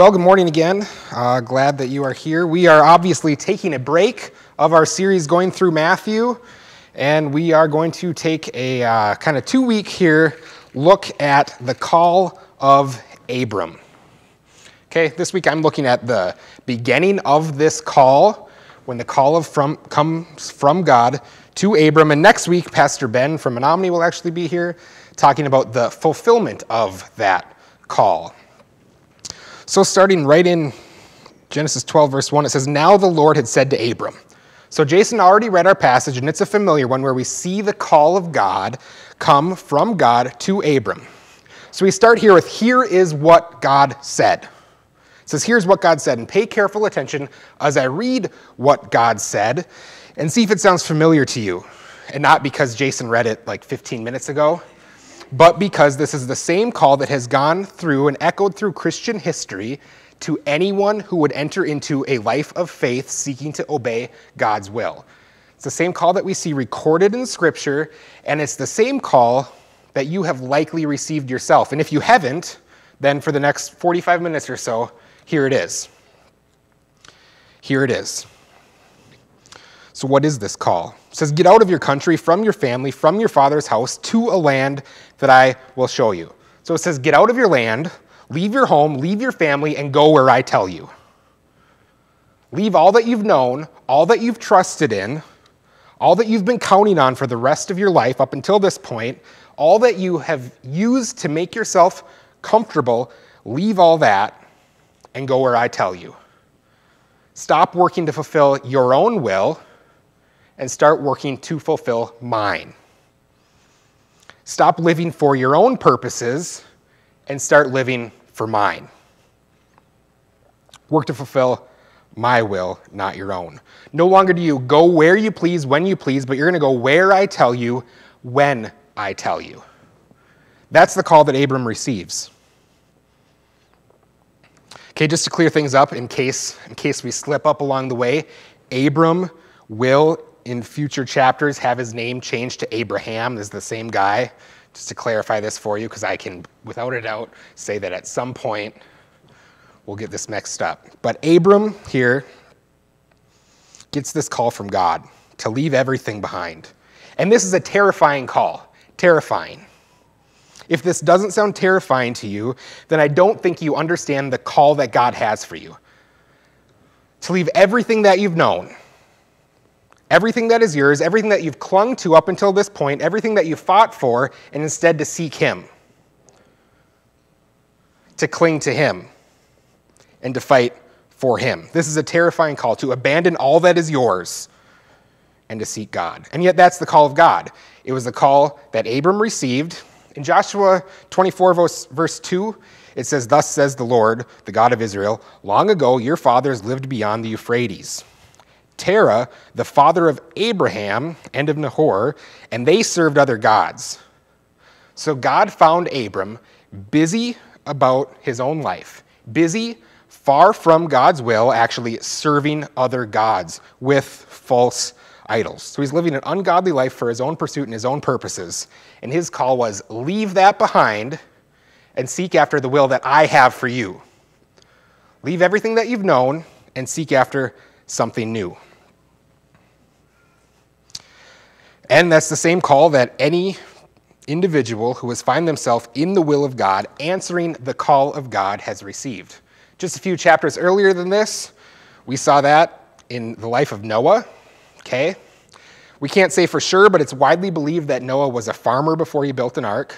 Well, good morning again. Uh, glad that you are here. We are obviously taking a break of our series going through Matthew, and we are going to take a uh, kind of two week here look at the call of Abram. Okay, this week I'm looking at the beginning of this call when the call of from, comes from God to Abram. And next week, Pastor Ben from Menominee will actually be here talking about the fulfillment of that call. So, starting right in Genesis 12, verse 1, it says, Now the Lord had said to Abram. So, Jason already read our passage, and it's a familiar one where we see the call of God come from God to Abram. So, we start here with, Here is what God said. It says, Here's what God said, and pay careful attention as I read what God said and see if it sounds familiar to you. And not because Jason read it like 15 minutes ago, but because this is the same call that has gone through and echoed through Christian history to anyone who would enter into a life of faith seeking to obey God's will. It's the same call that we see recorded in Scripture, and it's the same call that you have likely received yourself. And if you haven't, then for the next 45 minutes or so, here it is. Here it is. So, what is this call? It says, Get out of your country, from your family, from your father's house, to a land that I will show you. So it says, Get out of your land, leave your home, leave your family, and go where I tell you. Leave all that you've known, all that you've trusted in, all that you've been counting on for the rest of your life up until this point, all that you have used to make yourself comfortable, leave all that and go where I tell you. Stop working to fulfill your own will and start working to fulfill mine. Stop living for your own purposes and start living for mine. Work to fulfill my will, not your own. No longer do you go where you please, when you please, but you're going to go where I tell you, when I tell you. That's the call that Abram receives. Okay, just to clear things up in case, in case we slip up along the way, Abram will in future chapters have his name changed to Abraham is the same guy. Just to clarify this for you, because I can, without a doubt, say that at some point we'll get this mixed up. But Abram here gets this call from God to leave everything behind. And this is a terrifying call. Terrifying. If this doesn't sound terrifying to you, then I don't think you understand the call that God has for you. To leave everything that you've known, everything that is yours, everything that you've clung to up until this point, everything that you fought for, and instead to seek Him, to cling to Him, and to fight for Him. This is a terrifying call to abandon all that is yours and to seek God. And yet, that's the call of God. It was the call that Abram received. In Joshua 24, verse, verse 2, it says, Thus says the Lord, the God of Israel, long ago your fathers lived beyond the Euphrates Terah, the father of Abraham and of Nahor, and they served other gods. So God found Abram busy about his own life, busy far from God's will, actually serving other gods with false idols. So he's living an ungodly life for his own pursuit and his own purposes. And his call was leave that behind and seek after the will that I have for you. Leave everything that you've known and seek after something new. And that's the same call that any individual who has found themselves in the will of God, answering the call of God, has received. Just a few chapters earlier than this, we saw that in the life of Noah. Okay? We can't say for sure, but it's widely believed that Noah was a farmer before he built an ark.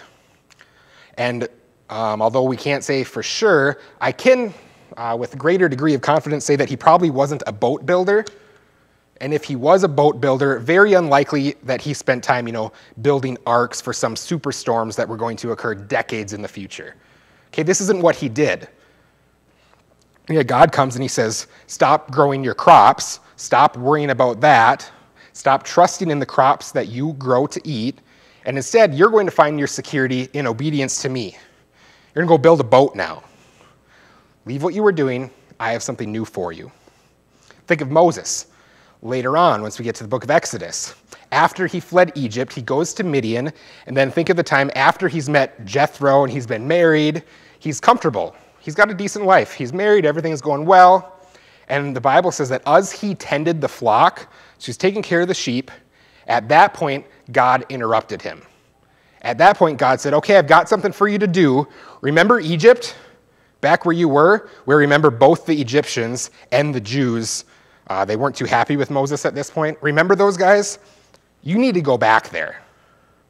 And um, although we can't say for sure, I can, uh, with greater degree of confidence, say that he probably wasn't a boat builder and if he was a boat builder, very unlikely that he spent time, you know, building arks for some superstorms that were going to occur decades in the future. Okay, this isn't what he did. Yeah, God comes and he says, Stop growing your crops, stop worrying about that, stop trusting in the crops that you grow to eat, and instead you're going to find your security in obedience to me. You're going to go build a boat now. Leave what you were doing, I have something new for you. Think of Moses later on once we get to the book of Exodus. After he fled Egypt, he goes to Midian, and then think of the time after he's met Jethro and he's been married, he's comfortable. He's got a decent life. He's married, everything's going well. And the Bible says that as he tended the flock, so he's taking care of the sheep, at that point, God interrupted him. At that point, God said, Okay, I've got something for you to do. Remember Egypt, back where you were, where remember both the Egyptians and the Jews, uh, they weren't too happy with Moses at this point. Remember those guys? You need to go back there.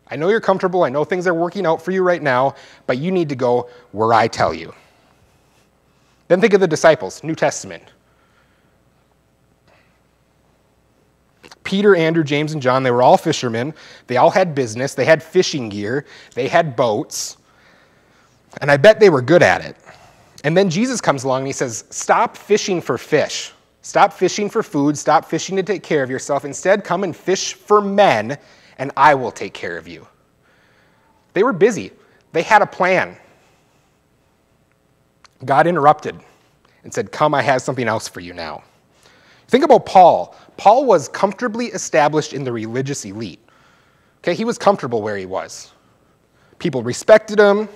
I know you're comfortable. I know things are working out for you right now, but you need to go where I tell you. Then think of the disciples, New Testament. Peter, Andrew, James, and John, they were all fishermen. They all had business. They had fishing gear. They had boats. And I bet they were good at it. And then Jesus comes along and he says, Stop fishing for fish. Stop fishing for food. Stop fishing to take care of yourself. Instead, come and fish for men, and I will take care of you. They were busy, they had a plan. God interrupted and said, Come, I have something else for you now. Think about Paul. Paul was comfortably established in the religious elite. Okay, he was comfortable where he was. People respected him.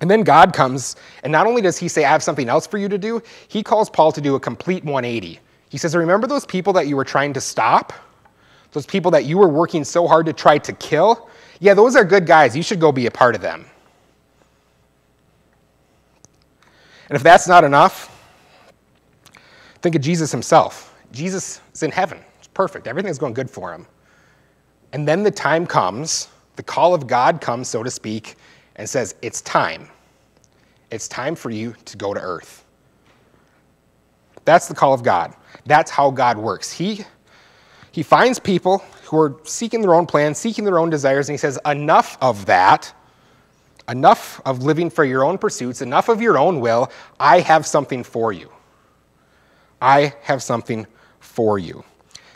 And then God comes, and not only does he say, I have something else for you to do, he calls Paul to do a complete 180. He says, Remember those people that you were trying to stop? Those people that you were working so hard to try to kill? Yeah, those are good guys. You should go be a part of them. And if that's not enough, think of Jesus himself. Jesus is in heaven. It's perfect. Everything's going good for him. And then the time comes, the call of God comes, so to speak, and says, It's time. It's time for you to go to earth. That's the call of God. That's how God works. He, he finds people who are seeking their own plans, seeking their own desires, and He says, Enough of that. Enough of living for your own pursuits, enough of your own will. I have something for you. I have something for you.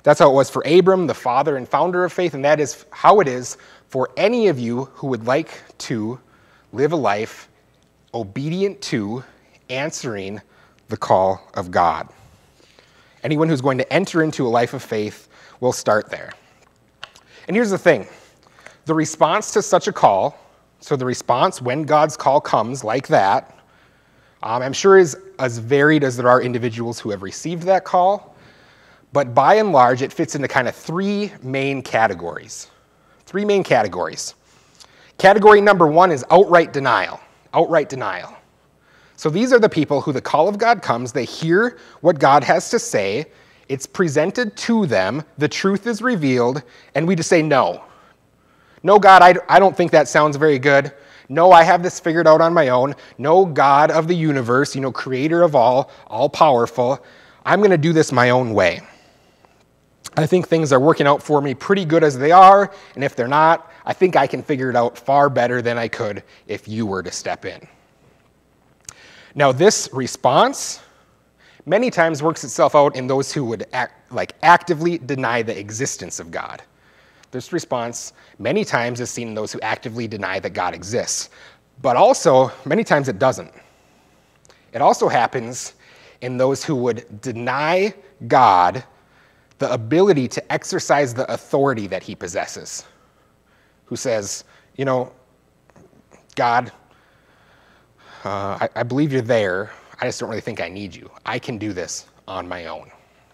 That's how it was for Abram, the father and founder of faith, and that is how it is for any of you who would like to live a life obedient to, answering the call of God. Anyone who's going to enter into a life of faith will start there. And here's the thing the response to such a call, so the response when God's call comes like that, um, I'm sure is as varied as there are individuals who have received that call, but by and large, it fits into kind of three main categories. Three main categories. Category number one is outright denial. Outright denial. So these are the people who the call of God comes, they hear what God has to say, it's presented to them, the truth is revealed, and we just say no. No, God, I, I don't think that sounds very good. No, I have this figured out on my own. No, God of the universe, you know, creator of all, all powerful, I'm going to do this my own way. I think things are working out for me pretty good as they are, and if they're not, I think I can figure it out far better than I could if you were to step in. Now, this response many times works itself out in those who would act, like actively deny the existence of God. This response many times is seen in those who actively deny that God exists, but also many times it doesn't. It also happens in those who would deny God the ability to exercise the authority that he possesses who says, You know, God, uh, I, I believe you're there. I just don't really think I need you. I can do this on my own.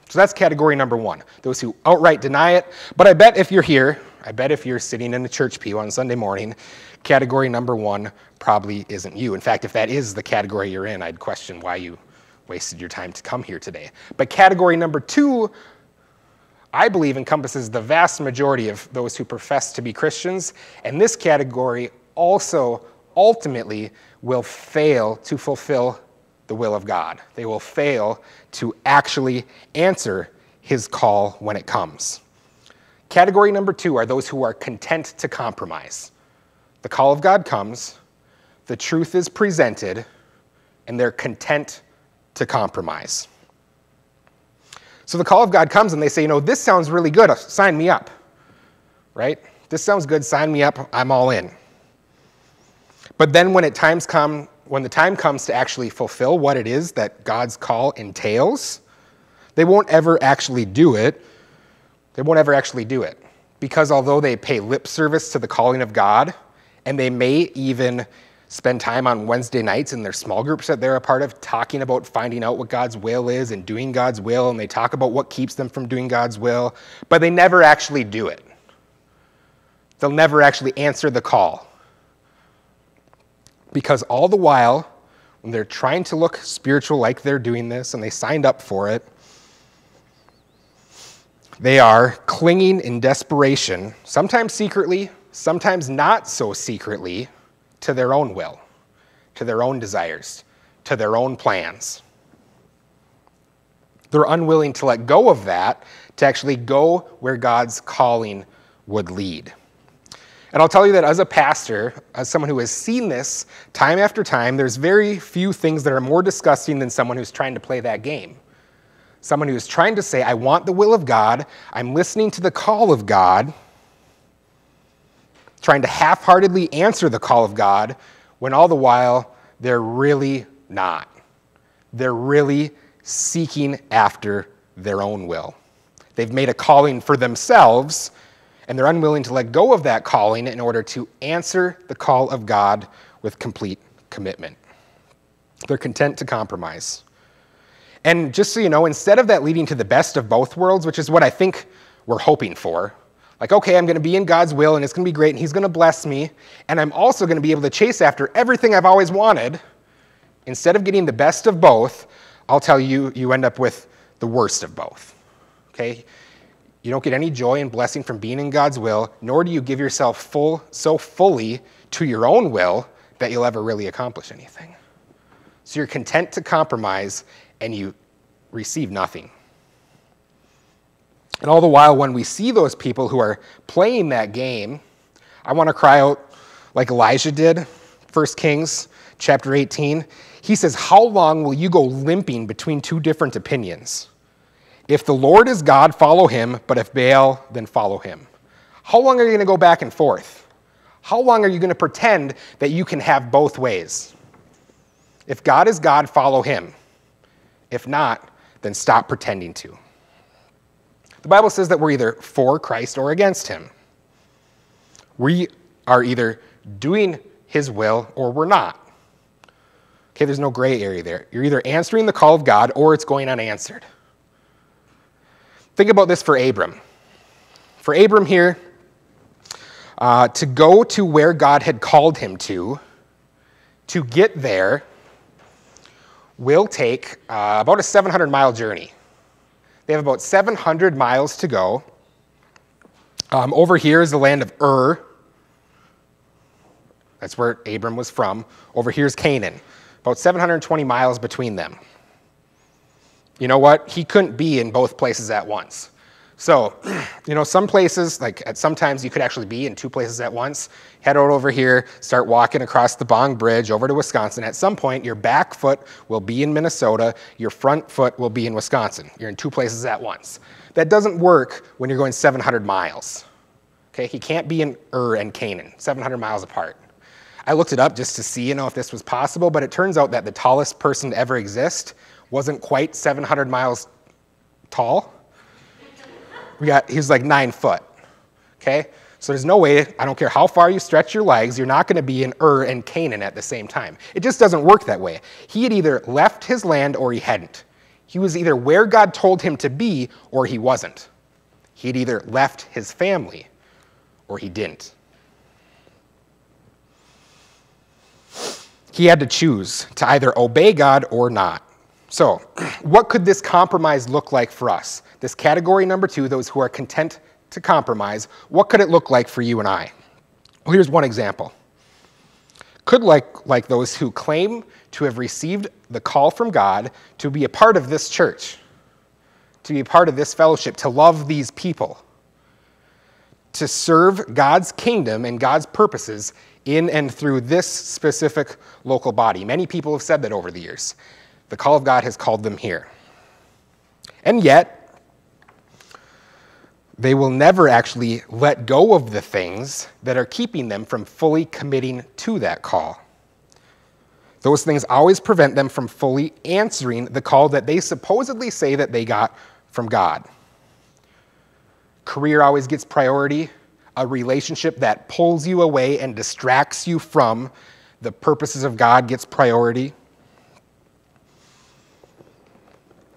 So that's category number one those who outright deny it. But I bet if you're here, I bet if you're sitting in the church pew on Sunday morning, category number one probably isn't you. In fact, if that is the category you're in, I'd question why you wasted your time to come here today. But category number two I believe encompasses the vast majority of those who profess to be Christians, and this category also ultimately will fail to fulfill the will of God. They will fail to actually answer his call when it comes. Category number two are those who are content to compromise. The call of God comes, the truth is presented, and they're content to compromise. So the call of God comes and they say, you know, this sounds really good. Uh, sign me up. Right? This sounds good. Sign me up. I'm all in. But then when it times come, when the time comes to actually fulfill what it is that God's call entails, they won't ever actually do it. They won't ever actually do it. Because although they pay lip service to the calling of God, and they may even spend time on Wednesday nights in their small groups that they're a part of talking about finding out what God's will is and doing God's will, and they talk about what keeps them from doing God's will, but they never actually do it. They'll never actually answer the call. Because all the while, when they're trying to look spiritual like they're doing this and they signed up for it, they are clinging in desperation, sometimes secretly, sometimes not so secretly, to their own will, to their own desires, to their own plans. They're unwilling to let go of that to actually go where God's calling would lead. And I'll tell you that as a pastor, as someone who has seen this time after time, there's very few things that are more disgusting than someone who's trying to play that game. Someone who's trying to say, I want the will of God, I'm listening to the call of God, trying to half heartedly answer the call of God, when all the while they're really not. They're really seeking after their own will. They've made a calling for themselves, and they're unwilling to let go of that calling in order to answer the call of God with complete commitment. They're content to compromise. And just so you know, instead of that leading to the best of both worlds, which is what I think we're hoping for, like, okay, I'm going to be in God's will and it's going to be great and He's going to bless me, and I'm also going to be able to chase after everything I've always wanted. Instead of getting the best of both, I'll tell you, you end up with the worst of both. Okay? You don't get any joy and blessing from being in God's will, nor do you give yourself full so fully to your own will that you'll ever really accomplish anything. So you're content to compromise and you receive nothing. And all the while, when we see those people who are playing that game, I want to cry out like Elijah did, 1 Kings chapter 18. He says, How long will you go limping between two different opinions? If the Lord is God, follow him, but if Baal, then follow him. How long are you going to go back and forth? How long are you going to pretend that you can have both ways? If God is God, follow him. If not, then stop pretending to. The Bible says that we're either for Christ or against him. We are either doing his will or we're not. Okay, there's no gray area there. You're either answering the call of God or it's going unanswered. Think about this for Abram. For Abram here, uh, to go to where God had called him to, to get there, will take uh, about a 700 mile journey. They have about 700 miles to go. Um, over here is the land of Ur. That's where Abram was from. Over here is Canaan. About 720 miles between them. You know what? He couldn't be in both places at once. So, you know, some places, like at sometimes you could actually be in two places at once. Head out over here, start walking across the Bong Bridge over to Wisconsin. At some point, your back foot will be in Minnesota, your front foot will be in Wisconsin. You're in two places at once. That doesn't work when you're going 700 miles. Okay, he can't be in Ur and Canaan, 700 miles apart. I looked it up just to see, you know, if this was possible, but it turns out that the tallest person to ever exist wasn't quite 700 miles tall. We got, he's like nine foot. Okay? So there's no way, I don't care how far you stretch your legs, you're not going to be in Ur and Canaan at the same time. It just doesn't work that way. He had either left his land or he hadn't. He was either where God told him to be or he wasn't. He had either left his family or he didn't. He had to choose to either obey God or not. So, what could this compromise look like for us? This category number two, those who are content to compromise, what could it look like for you and I? Well, here's one example. Could like, like those who claim to have received the call from God to be a part of this church, to be a part of this fellowship, to love these people, to serve God's kingdom and God's purposes in and through this specific local body. Many people have said that over the years. The call of God has called them here. And yet, they will never actually let go of the things that are keeping them from fully committing to that call. Those things always prevent them from fully answering the call that they supposedly say that they got from God. Career always gets priority, a relationship that pulls you away and distracts you from the purposes of God gets priority.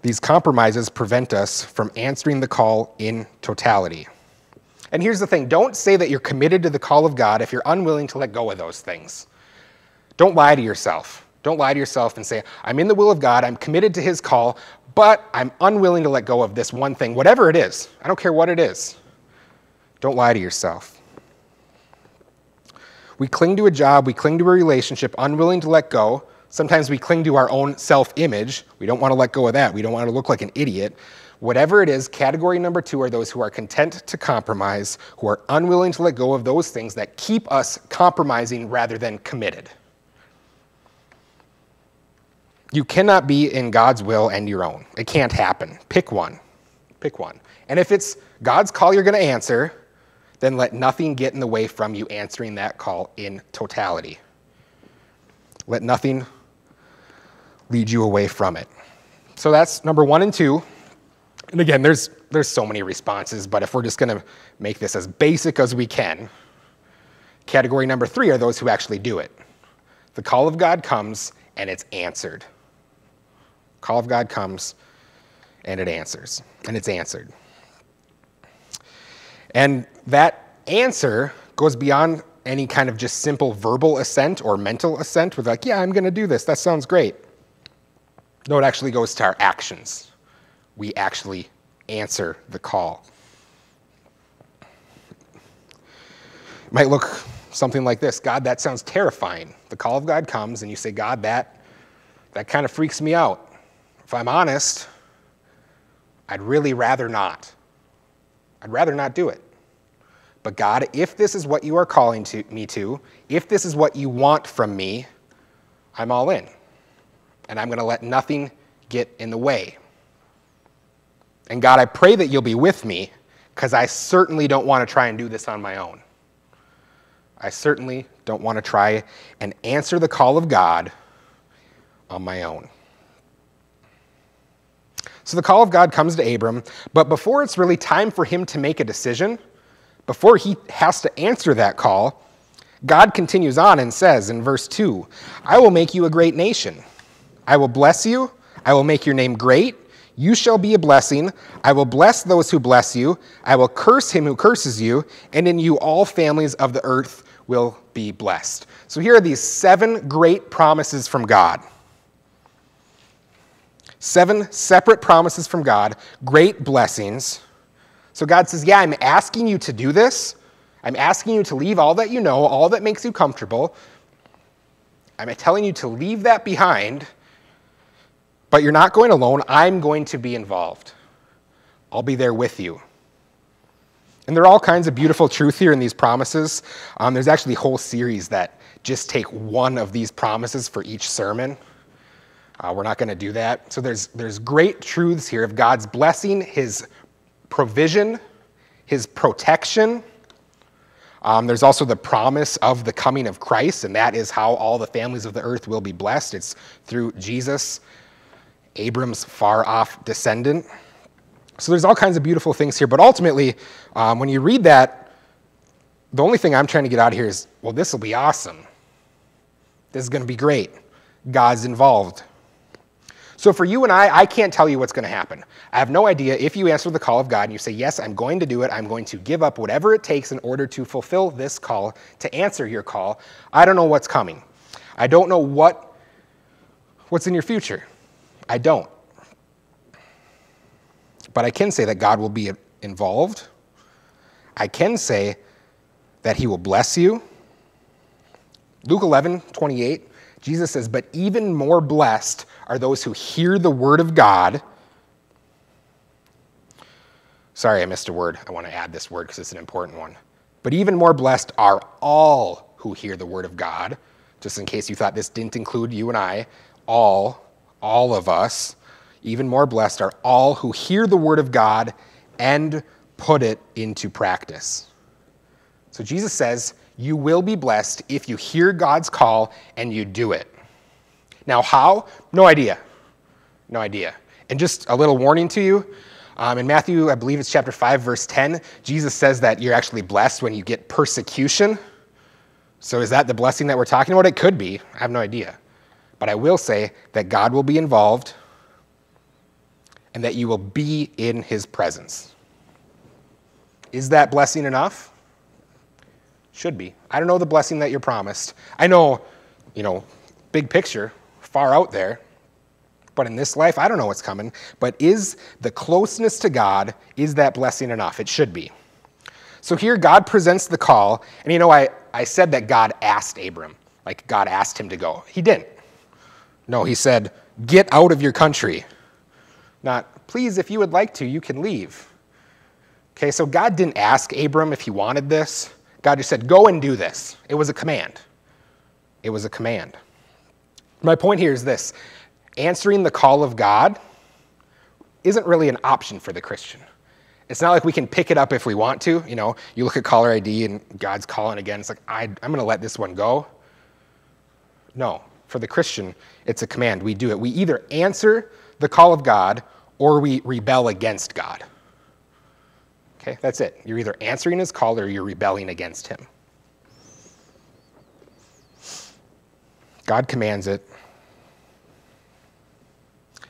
These compromises prevent us from answering the call in totality. And here's the thing don't say that you're committed to the call of God if you're unwilling to let go of those things. Don't lie to yourself. Don't lie to yourself and say, I'm in the will of God, I'm committed to his call, but I'm unwilling to let go of this one thing, whatever it is. I don't care what it is. Don't lie to yourself. We cling to a job, we cling to a relationship, unwilling to let go. Sometimes we cling to our own self image. We don't want to let go of that. We don't want to look like an idiot. Whatever it is, category number two are those who are content to compromise, who are unwilling to let go of those things that keep us compromising rather than committed. You cannot be in God's will and your own. It can't happen. Pick one. Pick one. And if it's God's call you're going to answer, then let nothing get in the way from you answering that call in totality. Let nothing lead you away from it. So that's number one and two. And again, there's, there's so many responses, but if we're just going to make this as basic as we can, category number three are those who actually do it. The call of God comes and it's answered. Call of God comes and it answers, and it's answered. And that answer goes beyond any kind of just simple verbal assent or mental assent with, like, yeah, I'm going to do this. That sounds great. No, it actually goes to our actions. We actually answer the call. It might look something like this God, that sounds terrifying. The call of God comes, and you say, God, that, that kind of freaks me out. If I'm honest, I'd really rather not. I'd rather not do it. But God, if this is what you are calling to, me to, if this is what you want from me, I'm all in. And I'm going to let nothing get in the way. And God, I pray that you'll be with me because I certainly don't want to try and do this on my own. I certainly don't want to try and answer the call of God on my own. So the call of God comes to Abram, but before it's really time for him to make a decision, before he has to answer that call, God continues on and says in verse 2 I will make you a great nation. I will bless you. I will make your name great. You shall be a blessing. I will bless those who bless you. I will curse him who curses you. And in you all families of the earth will be blessed. So here are these seven great promises from God. Seven separate promises from God, great blessings. So God says, Yeah, I'm asking you to do this. I'm asking you to leave all that you know, all that makes you comfortable. I'm telling you to leave that behind, but you're not going alone. I'm going to be involved. I'll be there with you. And there are all kinds of beautiful truth here in these promises. Um, there's actually a whole series that just take one of these promises for each sermon. Uh, we're not going to do that. So there's, there's great truths here of God's blessing, His provision, His protection. Um, there's also the promise of the coming of Christ, and that is how all the families of the earth will be blessed. It's through Jesus, Abram's far off descendant. So there's all kinds of beautiful things here, but ultimately, um, when you read that, the only thing I'm trying to get out of here is, well, this will be awesome. This is going to be great. God's involved. So for you and I, I can't tell you what's going to happen. I have no idea if you answer the call of God and you say, Yes, I'm going to do it. I'm going to give up whatever it takes in order to fulfill this call, to answer your call. I don't know what's coming. I don't know what, what's in your future. I don't. But I can say that God will be involved. I can say that He will bless you. Luke 11, 28 Jesus says, But even more blessed are those who hear the word of God. Sorry, I missed a word. I want to add this word because it's an important one. But even more blessed are all who hear the word of God. Just in case you thought this didn't include you and I, all, all of us. Even more blessed are all who hear the word of God and put it into practice. So Jesus says, you will be blessed if you hear God's call and you do it. Now, how? No idea. No idea. And just a little warning to you um, in Matthew, I believe it's chapter 5, verse 10, Jesus says that you're actually blessed when you get persecution. So is that the blessing that we're talking about? It could be. I have no idea. But I will say that God will be involved and that you will be in his presence. Is that blessing enough? Should be. I don't know the blessing that you're promised. I know, you know, big picture, far out there. But in this life, I don't know what's coming. But is the closeness to God, is that blessing enough? It should be. So here, God presents the call. And you know, I, I said that God asked Abram, like God asked him to go. He didn't. No, he said, Get out of your country. Not, please, if you would like to, you can leave. Okay, so God didn't ask Abram if he wanted this. God just said, Go and do this. It was a command. It was a command. My point here is this answering the call of God isn't really an option for the Christian. It's not like we can pick it up if we want to. You know, you look at caller ID and God's calling again. It's like, I, am going to let this one go. No, for the Christian, it's a command. We do it. We either answer the call of God or we rebel against God. Okay, that's it. You're either answering his call or you're rebelling against him. God commands it.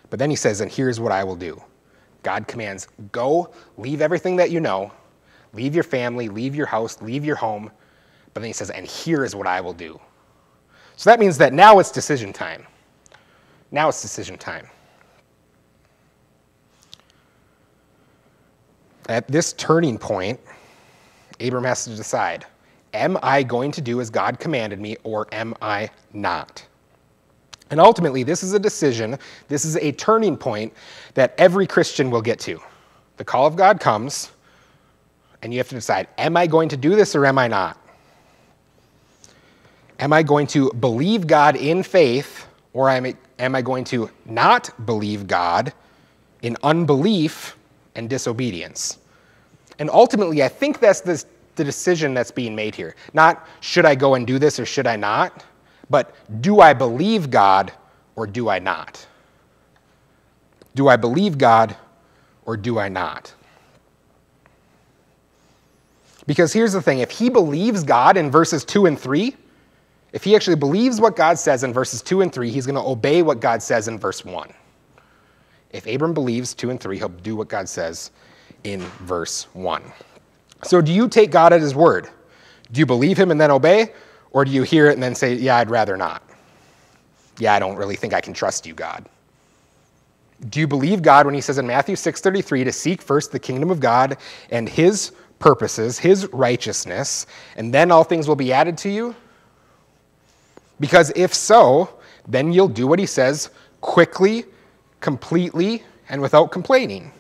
But then he says, and here's what I will do. God commands go, leave everything that you know, leave your family, leave your house, leave your home. But then he says, and here is what I will do. So that means that now it's decision time. Now it's decision time. At this turning point, Abram has to decide Am I going to do as God commanded me, or am I not? And ultimately, this is a decision, this is a turning point that every Christian will get to. The call of God comes, and you have to decide am I going to do this or am I not? Am I going to believe God in faith, or am I going to not believe God in unbelief and disobedience? And ultimately, I think that's the, the decision that's being made here. Not should I go and do this or should I not? But do I believe God or do I not? Do I believe God or do I not? Because here's the thing if he believes God in verses 2 and 3, if he actually believes what God says in verses 2 and 3, he's going to obey what God says in verse 1. If Abram believes 2 and 3, he'll do what God says in verse 1. So, do you take God at his word? Do you believe him and then obey? Or do you hear it and then say, yeah, I'd rather not? Yeah, I don't really think I can trust you, God. Do you believe God when he says in Matthew 6:33 to seek first the kingdom of God and his purposes, his righteousness, and then all things will be added to you? Because if so, then you'll do what he says quickly, completely, and without complaining.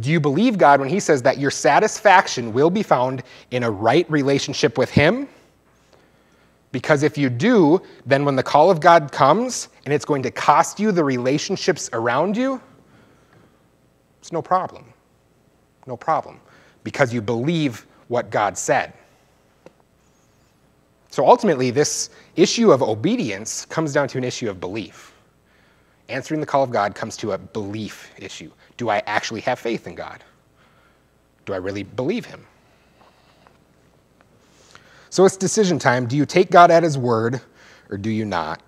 Do you believe God when he says that your satisfaction will be found in a right relationship with him? Because if you do, then when the call of God comes and it's going to cost you the relationships around you, it's no problem. No problem. Because you believe what God said. So ultimately, this issue of obedience comes down to an issue of belief. Answering the call of God comes to a belief issue. Do I actually have faith in God? Do I really believe Him? So it's decision time. Do you take God at his word or do you not?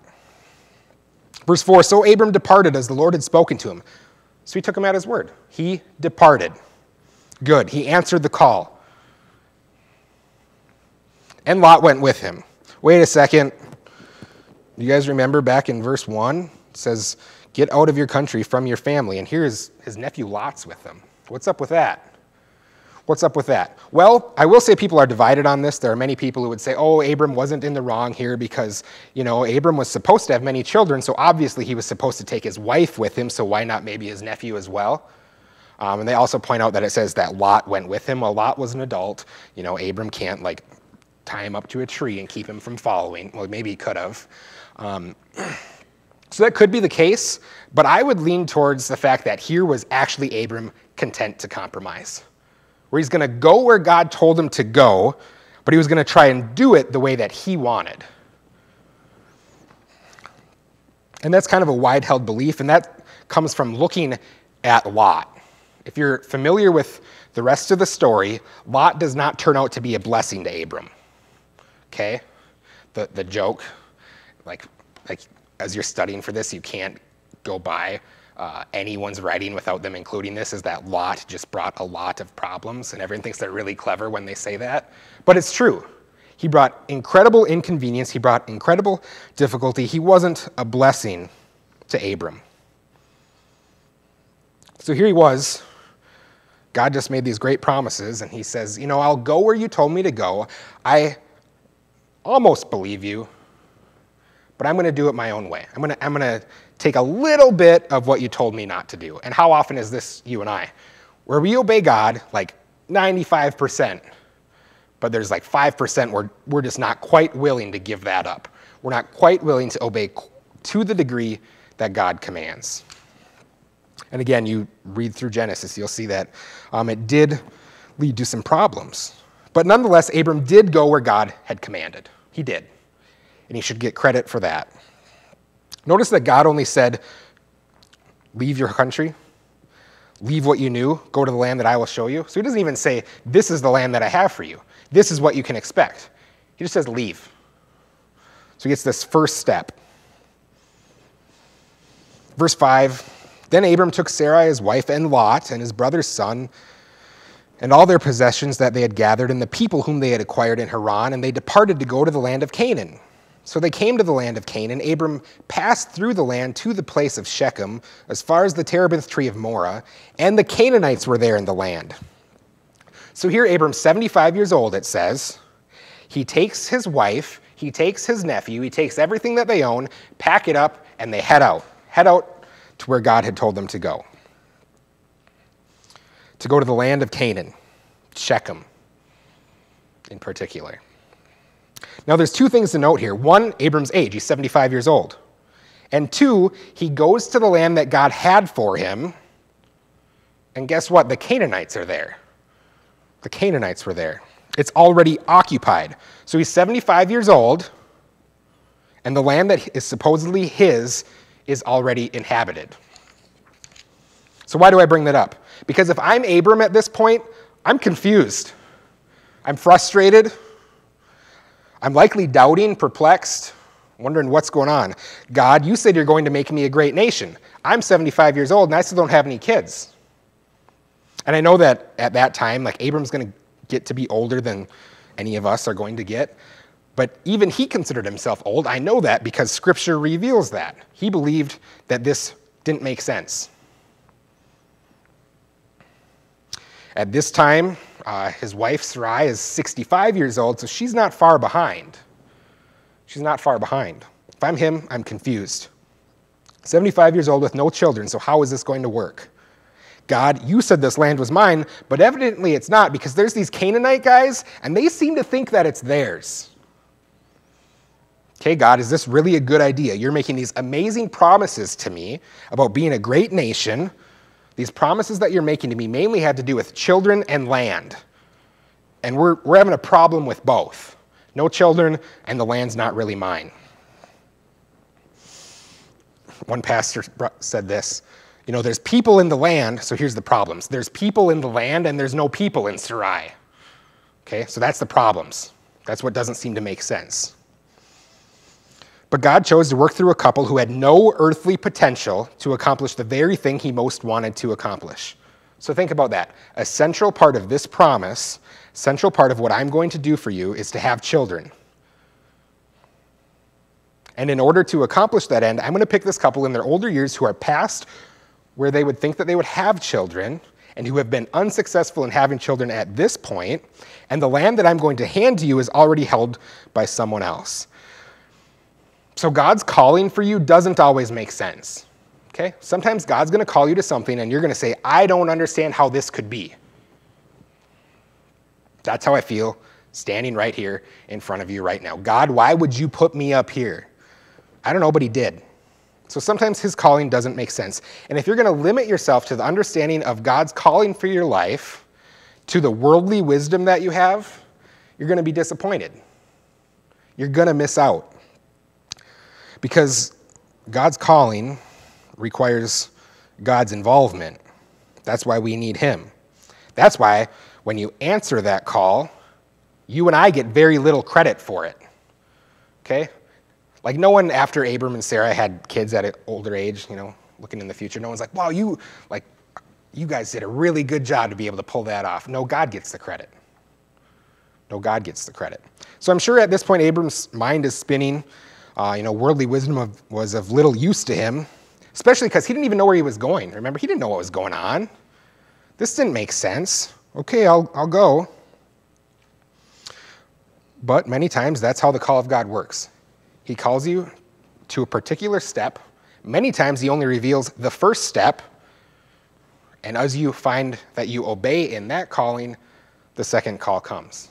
Verse 4 So Abram departed as the Lord had spoken to him. So he took him at his word. He departed. Good. He answered the call. And Lot went with him. Wait a second. You guys remember back in verse 1? It says, Get out of your country from your family. And here's his nephew Lot's with them. What's up with that? What's up with that? Well, I will say people are divided on this. There are many people who would say, oh, Abram wasn't in the wrong here because, you know, Abram was supposed to have many children, so obviously he was supposed to take his wife with him, so why not maybe his nephew as well? Um, and they also point out that it says that Lot went with him. Well, Lot was an adult. You know, Abram can't, like, tie him up to a tree and keep him from following. Well, maybe he could have. Um, so that could be the case, but I would lean towards the fact that here was actually Abram content to compromise where he's going to go where God told him to go, but he was going to try and do it the way that he wanted. And that's kind of a wide held belief, and that comes from looking at Lot. If you're familiar with the rest of the story, Lot does not turn out to be a blessing to Abram. Okay? The, the joke, like, like as you're studying for this, you can't go by uh, anyone's writing without them including this, is that Lot just brought a lot of problems, and everyone thinks they're really clever when they say that. But it's true. He brought incredible inconvenience, he brought incredible difficulty. He wasn't a blessing to Abram. So here he was. God just made these great promises, and he says, You know, I'll go where you told me to go. I almost believe you, but I'm going to do it my own way. I'm going to, I'm going to take a little bit of what you told me not to do. And how often is this you and I? Where we obey God like 95%, but there's like 5% where we're just not quite willing to give that up. We're not quite willing to obey to the degree that God commands. And again, you read through Genesis, you'll see that um, it did lead to some problems. But nonetheless, Abram did go where God had commanded. He did. And he should get credit for that. Notice that God only said, Leave your country, leave what you knew, go to the land that I will show you. So he doesn't even say, This is the land that I have for you. This is what you can expect. He just says, Leave. So he gets this first step. Verse 5 Then Abram took Sarai, his wife, and Lot, and his brother's son, and all their possessions that they had gathered, and the people whom they had acquired in Haran, and they departed to go to the land of Canaan. So they came to the land of Canaan. Abram passed through the land to the place of Shechem, as far as the terebinth tree of Moreh, and the Canaanites were there in the land. So here, Abram's 75 years old, it says. He takes his wife, he takes his nephew, he takes everything that they own, pack it up, and they head out. Head out to where God had told them to go. To go to the land of Canaan, Shechem in particular. Now, there's two things to note here. One, Abram's age, he's 75 years old. And two, he goes to the land that God had for him. And guess what? The Canaanites are there. The Canaanites were there. It's already occupied. So he's 75 years old, and the land that is supposedly his is already inhabited. So, why do I bring that up? Because if I'm Abram at this point, I'm confused. I'm frustrated. I'm likely doubting, perplexed, wondering what's going on. God, you said you're going to make me a great nation. I'm 75 years old and I still don't have any kids. And I know that at that time, like Abram's going to get to be older than any of us are going to get. But even he considered himself old. I know that because scripture reveals that. He believed that this didn't make sense. At this time, uh, his wife, Sarai, is 65 years old, so she's not far behind. She's not far behind. If I'm him, I'm confused. 75 years old with no children, so how is this going to work? God, you said this land was mine, but evidently it's not because there's these Canaanite guys and they seem to think that it's theirs. Okay, God, is this really a good idea? You're making these amazing promises to me about being a great nation, these promises that you're making to me mainly had to do with children and land. And we're, we're having a problem with both. No children, and the land's not really mine. One pastor said this You know, there's people in the land, so here's the problems. There's people in the land, and there's no people in Sarai. Okay, so that's the problems. That's what doesn't seem to make sense. But God chose to work through a couple who had no earthly potential to accomplish the very thing he most wanted to accomplish. So think about that. A central part of this promise, central part of what I'm going to do for you is to have children. And in order to accomplish that end, I'm going to pick this couple in their older years who are past where they would think that they would have children and who have been unsuccessful in having children at this point, and the land that I'm going to hand to you is already held by someone else. So God's calling for you doesn't always make sense. Okay? Sometimes God's going to call you to something and you're going to say, I don't understand how this could be. That's how I feel standing right here in front of you right now. God, why would you put me up here? I don't know, but He did. So sometimes His calling doesn't make sense. And if you're going to limit yourself to the understanding of God's calling for your life, to the worldly wisdom that you have, you're going to be disappointed. You're going to miss out. Because God's calling requires God's involvement. That's why we need Him. That's why when you answer that call, you and I get very little credit for it. Okay? Like no one after Abram and Sarah had kids at an older age, you know, looking in the future, no one's like, wow, you like you guys did a really good job to be able to pull that off. No, God gets the credit. No, God gets the credit. So I'm sure at this point Abram's mind is spinning. Uh, you know, worldly wisdom of, was of little use to him, especially because he didn't even know where he was going. Remember, he didn't know what was going on. This didn't make sense. Okay, I'll, I'll go. But many times that's how the call of God works. He calls you to a particular step. Many times he only reveals the first step. And as you find that you obey in that calling, the second call comes.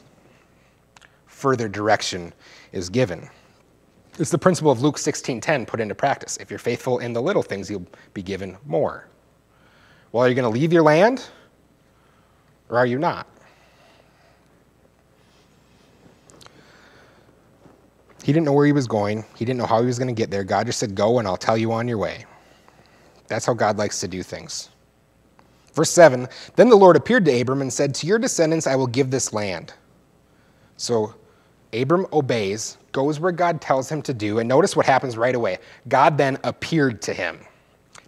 Further direction is given. It's the principle of Luke 16:10 put into practice. If you're faithful in the little things, you'll be given more. Well, are you going to leave your land or are you not? He didn't know where he was going. He didn't know how he was going to get there. God just said, Go and I'll tell you on your way. That's how God likes to do things. Verse 7 Then the Lord appeared to Abram and said, To your descendants I will give this land. So Abram obeys, goes where God tells him to do, and notice what happens right away. God then appeared to him.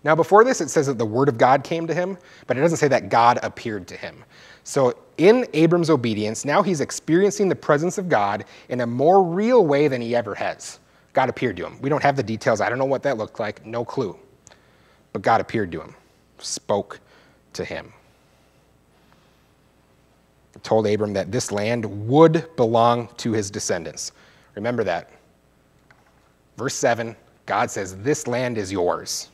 Now, before this, it says that the word of God came to him, but it doesn't say that God appeared to him. So, in Abram's obedience, now he's experiencing the presence of God in a more real way than he ever has. God appeared to him. We don't have the details. I don't know what that looked like, no clue. But God appeared to him, spoke to him told Abram that this land would belong to his descendants. Remember that. Verse 7, God says, This land is yours.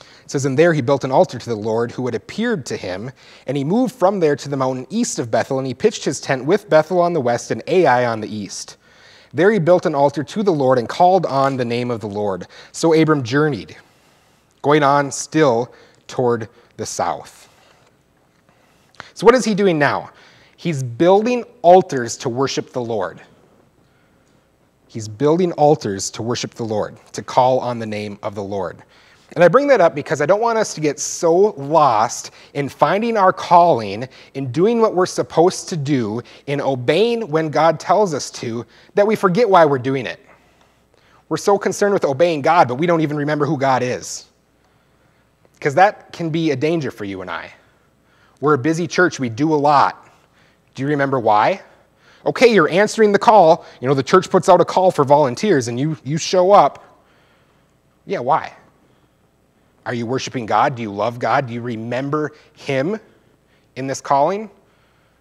It says, And there he built an altar to the Lord who had appeared to him, and he moved from there to the mountain east of Bethel, and he pitched his tent with Bethel on the west and Ai on the east. There he built an altar to the Lord and called on the name of the Lord. So Abram journeyed, going on still toward the south. So, what is he doing now? He's building altars to worship the Lord. He's building altars to worship the Lord, to call on the name of the Lord. And I bring that up because I don't want us to get so lost in finding our calling, in doing what we're supposed to do, in obeying when God tells us to, that we forget why we're doing it. We're so concerned with obeying God, but we don't even remember who God is. Because that can be a danger for you and I. We're a busy church, we do a lot. Do you remember why? Okay, you're answering the call. You know, the church puts out a call for volunteers and you, you show up. Yeah, why? Are you worshiping God? Do you love God? Do you remember Him in this calling?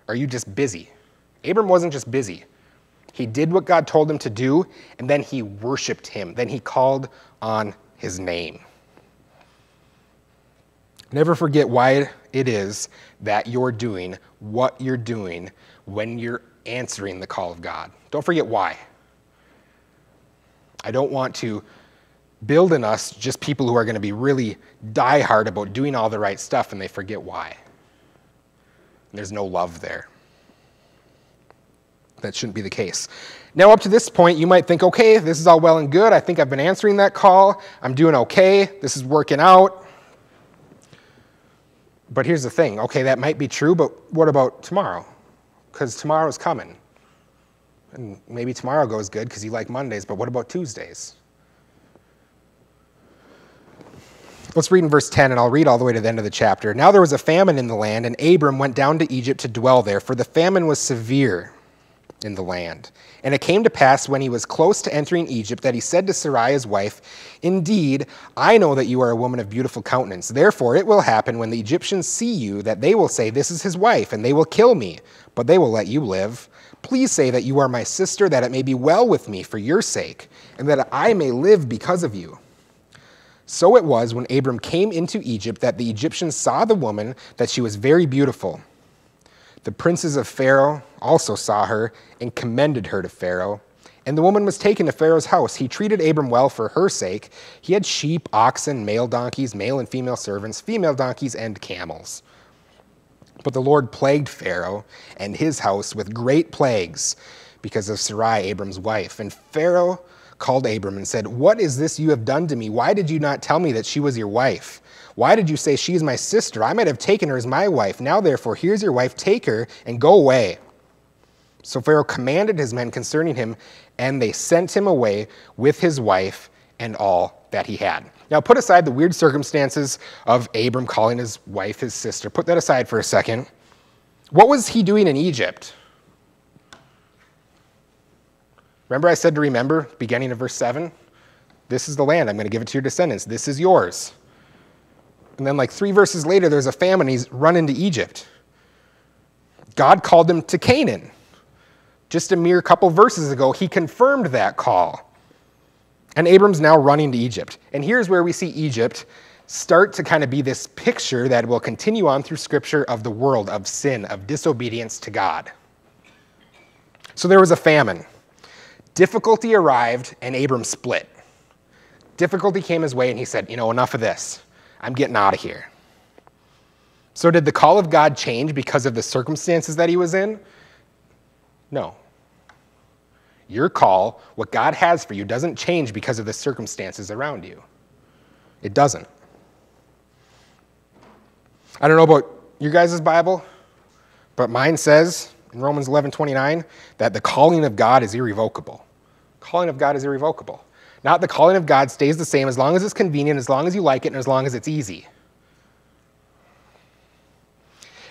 Are you just busy? Abram wasn't just busy. He did what God told him to do, and then he worshiped Him. Then he called on His name. Never forget why it is that you're doing what you're doing when you're answering the call of God. Don't forget why. I don't want to build in us just people who are going to be really die-hard about doing all the right stuff and they forget why. And there's no love there. That shouldn't be the case. Now, up to this point, you might think, okay, this is all well and good. I think I've been answering that call. I'm doing okay. This is working out. But here's the thing okay, that might be true, but what about tomorrow? Because tomorrow's coming. And maybe tomorrow goes good because you like Mondays, but what about Tuesdays? Let's read in verse 10, and I'll read all the way to the end of the chapter. Now there was a famine in the land, and Abram went down to Egypt to dwell there, for the famine was severe in the land. And it came to pass when he was close to entering Egypt that he said to Sarai his wife, Indeed, I know that you are a woman of beautiful countenance. Therefore, it will happen when the Egyptians see you that they will say, This is his wife, and they will kill me, but they will let you live. Please say that you are my sister, that it may be well with me for your sake, and that I may live because of you. So it was when Abram came into Egypt that the Egyptians saw the woman, that she was very beautiful. The princes of Pharaoh also saw her and commended her to Pharaoh. And the woman was taken to Pharaoh's house. He treated Abram well for her sake. He had sheep, oxen, male donkeys, male and female servants, female donkeys, and camels. But the Lord plagued Pharaoh and his house with great plagues because of Sarai, Abram's wife. And Pharaoh called Abram and said, What is this you have done to me? Why did you not tell me that she was your wife? Why did you say she is my sister? I might have taken her as my wife. Now, therefore, here's your wife. Take her and go away. So Pharaoh commanded his men concerning him, and they sent him away with his wife and all that he had. Now, put aside the weird circumstances of Abram calling his wife his sister. Put that aside for a second. What was he doing in Egypt? Remember, I said to remember, beginning of verse 7? This is the land. I'm going to give it to your descendants. This is yours. And then, like three verses later, there's a famine. He's run into Egypt. God called him to Canaan. Just a mere couple verses ago, he confirmed that call. And Abram's now running to Egypt. And here's where we see Egypt start to kind of be this picture that will continue on through Scripture of the world, of sin, of disobedience to God. So there was a famine. Difficulty arrived, and Abram split. Difficulty came his way, and he said, You know, enough of this. I'm getting out of here. So, did the call of God change because of the circumstances that he was in? No. Your call, what God has for you, doesn't change because of the circumstances around you. It doesn't. I don't know about your guys' Bible, but mine says in Romans 11 29 that the calling of God is irrevocable. Calling of God is irrevocable. Not the calling of God stays the same as long as it's convenient, as long as you like it, and as long as it's easy.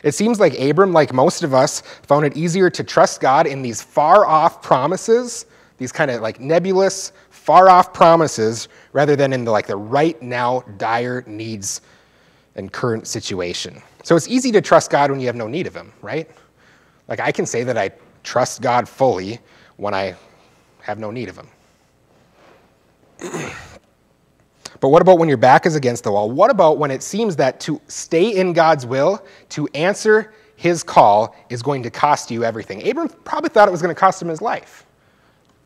It seems like Abram, like most of us, found it easier to trust God in these far off promises, these kind of like nebulous, far off promises, rather than in the like the right now dire needs and current situation. So it's easy to trust God when you have no need of Him, right? Like I can say that I trust God fully when I have no need of Him. but what about when your back is against the wall? What about when it seems that to stay in God's will, to answer his call, is going to cost you everything? Abram probably thought it was going to cost him his life.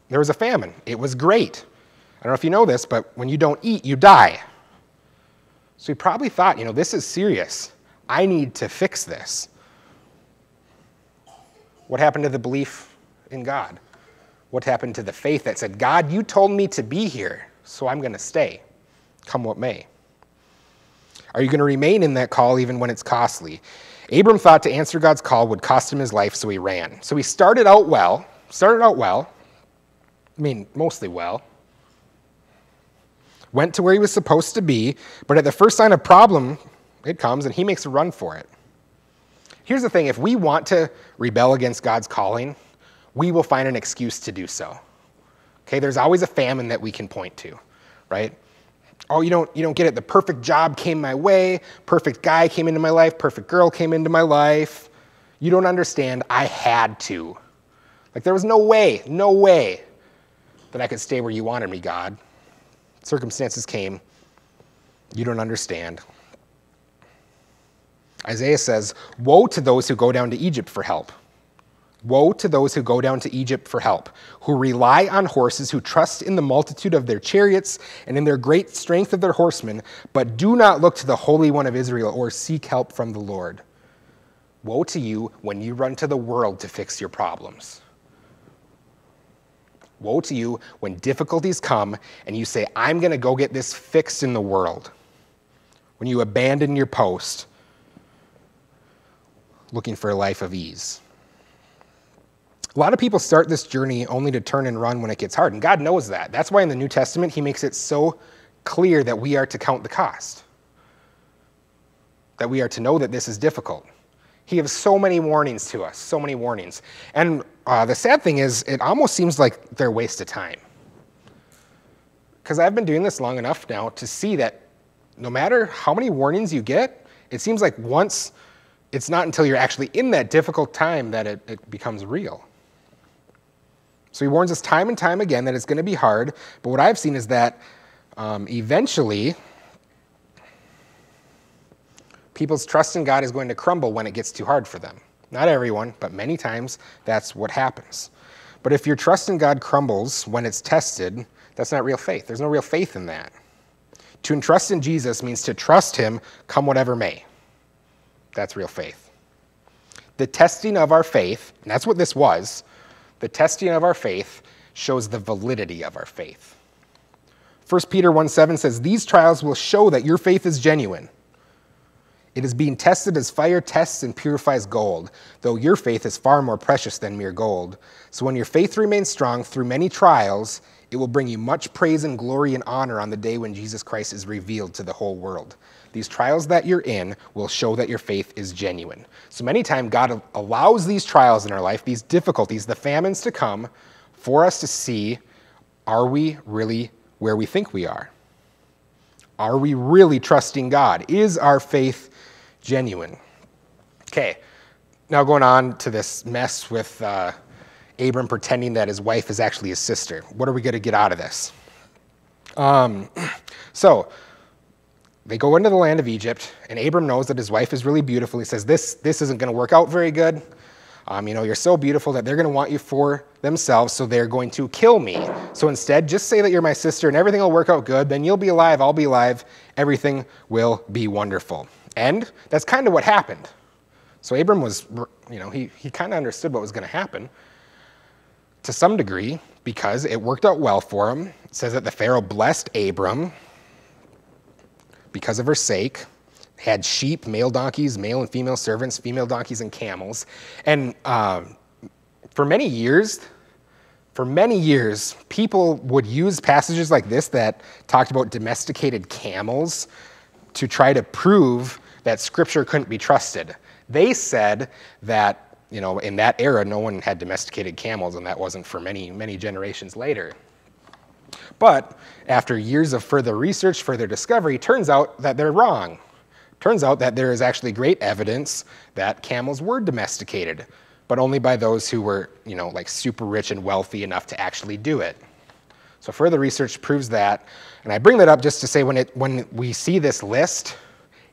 There was a famine, it was great. I don't know if you know this, but when you don't eat, you die. So he probably thought, you know, this is serious. I need to fix this. What happened to the belief in God? What happened to the faith that said, God, you told me to be here, so I'm going to stay, come what may? Are you going to remain in that call even when it's costly? Abram thought to answer God's call would cost him his life, so he ran. So he started out well, started out well, I mean, mostly well. Went to where he was supposed to be, but at the first sign of problem, it comes and he makes a run for it. Here's the thing if we want to rebel against God's calling, we will find an excuse to do so. Okay, there's always a famine that we can point to, right? Oh, you don't, you don't get it. The perfect job came my way, perfect guy came into my life, perfect girl came into my life. You don't understand. I had to. Like, there was no way, no way that I could stay where you wanted me, God. Circumstances came. You don't understand. Isaiah says, Woe to those who go down to Egypt for help. Woe to those who go down to Egypt for help, who rely on horses, who trust in the multitude of their chariots and in their great strength of their horsemen, but do not look to the Holy One of Israel or seek help from the Lord. Woe to you when you run to the world to fix your problems. Woe to you when difficulties come and you say, I'm going to go get this fixed in the world. When you abandon your post looking for a life of ease. A lot of people start this journey only to turn and run when it gets hard, and God knows that. That's why in the New Testament, He makes it so clear that we are to count the cost, that we are to know that this is difficult. He gives so many warnings to us, so many warnings. And uh, the sad thing is, it almost seems like they're a waste of time. Because I've been doing this long enough now to see that no matter how many warnings you get, it seems like once it's not until you're actually in that difficult time that it, it becomes real. So he warns us time and time again that it's going to be hard. But what I've seen is that um, eventually, people's trust in God is going to crumble when it gets too hard for them. Not everyone, but many times that's what happens. But if your trust in God crumbles when it's tested, that's not real faith. There's no real faith in that. To entrust in Jesus means to trust Him come whatever may. That's real faith. The testing of our faith, and that's what this was, the testing of our faith shows the validity of our faith. 1 Peter 1 7 says, These trials will show that your faith is genuine. It is being tested as fire tests and purifies gold, though your faith is far more precious than mere gold. So when your faith remains strong through many trials, it will bring you much praise and glory and honor on the day when Jesus Christ is revealed to the whole world. These trials that you're in will show that your faith is genuine. So many times God allows these trials in our life, these difficulties, the famines to come for us to see are we really where we think we are? Are we really trusting God? Is our faith genuine? Okay, now going on to this mess with uh, Abram pretending that his wife is actually his sister. What are we going to get out of this? Um, so, they go into the land of Egypt, and Abram knows that his wife is really beautiful. He says, This, this isn't going to work out very good. Um, you know, you're so beautiful that they're going to want you for themselves, so they're going to kill me. So instead, just say that you're my sister and everything will work out good. Then you'll be alive, I'll be alive, everything will be wonderful. And that's kind of what happened. So Abram was, you know, he, he kind of understood what was going to happen to some degree because it worked out well for him. It says that the Pharaoh blessed Abram because of her sake, had sheep, male donkeys, male and female servants, female donkeys, and camels. And uh, for many years, for many years, people would use passages like this that talked about domesticated camels to try to prove that scripture couldn't be trusted. They said that, you know, in that era, no one had domesticated camels, and that wasn't for many, many generations later. But after years of further research, further discovery, turns out that they're wrong. Turns out that there is actually great evidence that camels were domesticated, but only by those who were, you know, like super rich and wealthy enough to actually do it. So further research proves that, and I bring that up just to say when, it, when we see this list,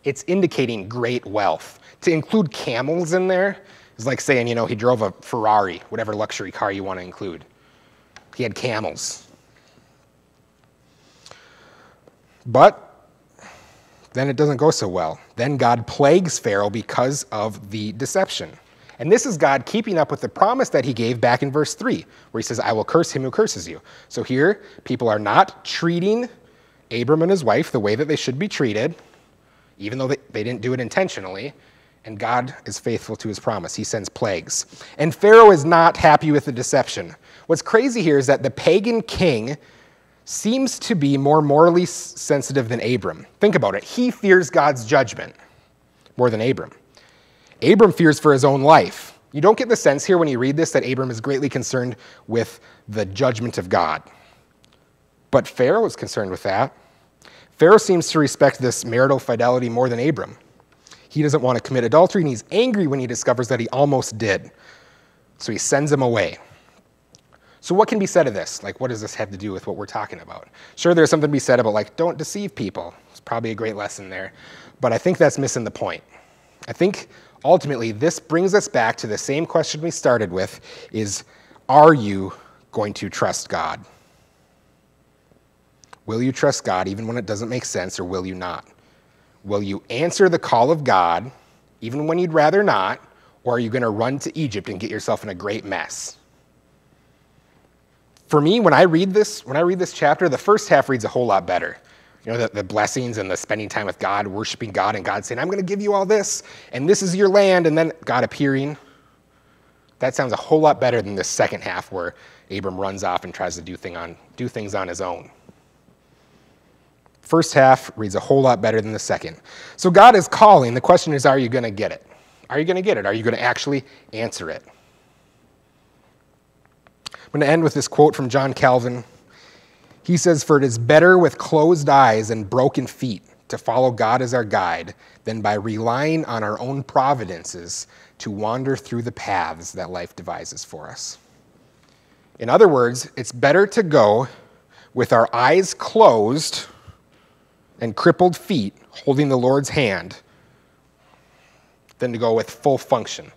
it's indicating great wealth. To include camels in there is like saying, you know, he drove a Ferrari, whatever luxury car you want to include. He had camels. But then it doesn't go so well. Then God plagues Pharaoh because of the deception. And this is God keeping up with the promise that he gave back in verse 3, where he says, I will curse him who curses you. So here, people are not treating Abram and his wife the way that they should be treated, even though they, they didn't do it intentionally. And God is faithful to his promise. He sends plagues. And Pharaoh is not happy with the deception. What's crazy here is that the pagan king seems to be more morally sensitive than Abram. Think about it. He fears God's judgment more than Abram. Abram fears for his own life. You don't get the sense here when you read this that Abram is greatly concerned with the judgment of God. But Pharaoh is concerned with that. Pharaoh seems to respect this marital fidelity more than Abram. He doesn't want to commit adultery, and he's angry when he discovers that he almost did. So he sends him away. So what can be said of this? Like, what does this have to do with what we're talking about? Sure, there's something to be said about, like, don't deceive people. It's probably a great lesson there. But I think that's missing the point. I think ultimately this brings us back to the same question we started with is, are you going to trust God? Will you trust God even when it doesn't make sense, or will you not? Will you answer the call of God even when you'd rather not, or are you going to run to Egypt and get yourself in a great mess? For me, when I read this, when I read this chapter, the first half reads a whole lot better. You know, the, the blessings and the spending time with God, worshiping God, and God saying, I'm going to give you all this, and this is your land, and then God appearing. That sounds a whole lot better than the second half where Abram runs off and tries to do, thing on, do things on his own. First half reads a whole lot better than the second. So God is calling. The question is, are you going to get it? Are you going to get it? Are you going to actually answer it? I'm going to end with this quote from John Calvin. He says, For it is better with closed eyes and broken feet to follow God as our guide than by relying on our own providences to wander through the paths that life devises for us. In other words, it's better to go with our eyes closed and crippled feet holding the Lord's hand than to go with full function.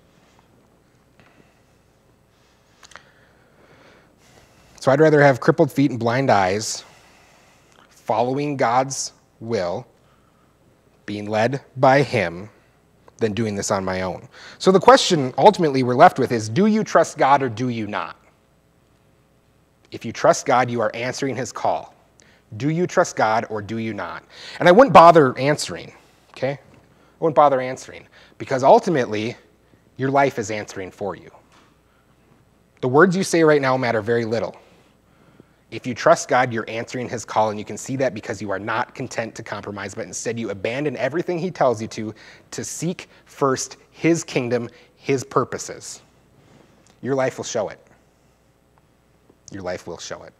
So I'd rather have crippled feet and blind eyes, following God's will, being led by Him, than doing this on my own. So the question ultimately we're left with is do you trust God or do you not? If you trust God, you are answering His call. Do you trust God or do you not? And I wouldn't bother answering, okay? I wouldn't bother answering because ultimately, your life is answering for you. The words you say right now matter very little. If you trust God, you're answering his call, and you can see that because you are not content to compromise, but instead you abandon everything he tells you to to seek first his kingdom, his purposes. Your life will show it. Your life will show it.